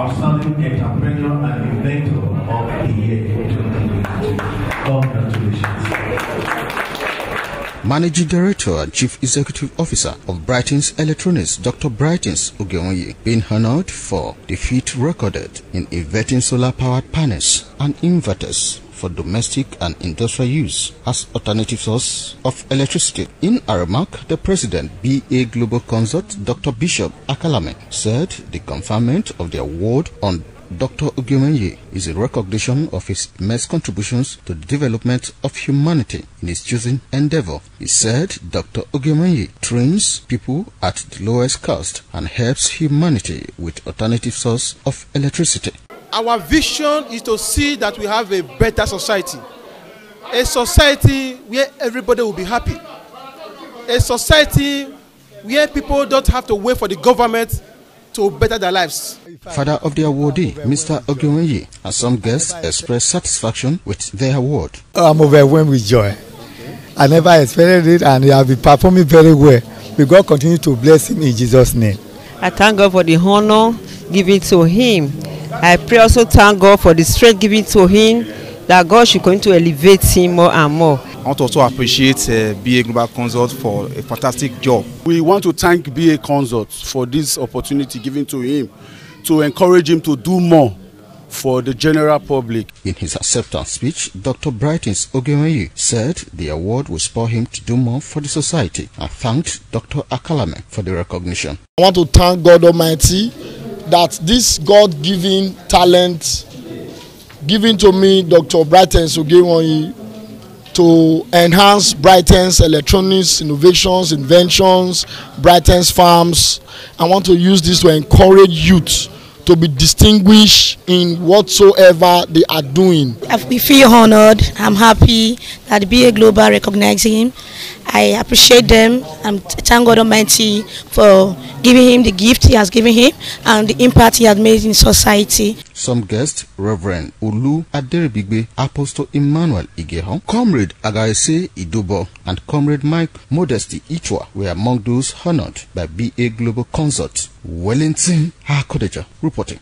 Entrepreneur and Inventor of the Year 2022. Congratulations. Managing Director and Chief Executive Officer of Brightence Electronics, Dr. Brightons Ogiemwonyi, being honored for the feat recorded in inverting solar-powered panels and inverters for domestic and industrial use as alternative source of electricity. In a remark, the president, BA Global Consult, Dr. Bishop Akalame, said the conferment of the award on Dr. Ogiemwonyi is a recognition of his immense contributions to the development of humanity in his chosen endeavor. He said Dr. Ogiemwonyi trains people at the lowest cost and helps humanity with alternative source of electricity. Our vision is to see that we have a better society. A society where everybody will be happy. A society where people don't have to wait for the government to better their lives. Father of the awardee, Mr. Ogewonyi, and some guests expressed satisfaction with their award. I'm overwhelmed with joy. I never expected it and he has been performing very well. May God continue to bless him in Jesus' name. I thank God for the honor given to him. I pray also thank God for the strength given to him that God should continue to elevate him more and more. I want to also appreciate uh, BA Global Consult for a fantastic job. We want to thank BA Consult for this opportunity given to him to encourage him to do more for the general public. In his acceptance speech, Dr. Brightons Ogiemwonyi said the award will spur him to do more for the society and thanked Dr. Akalame for the recognition. I want to thank God Almighty that this God-given talent given to me, Dr. Brightons Ogewonyi, to enhance Brighton's electronics innovations, inventions, Brighton's farms. I want to use this to encourage youth to be distinguished in whatsoever they are doing. We feel honored. I'm happy that BA Global recognized him. I appreciate them and thank God Almighty for giving him the gift he has given him and the impact he has made in society. Some guests, Reverend Ulu Aderibigbe, Apostle Emmanuel Igehon, Comrade Agaese Idobo, and Comrade Mike Modesty Ichwa were among those honored by BA Global Consult. Wellington Hakodeja reporting.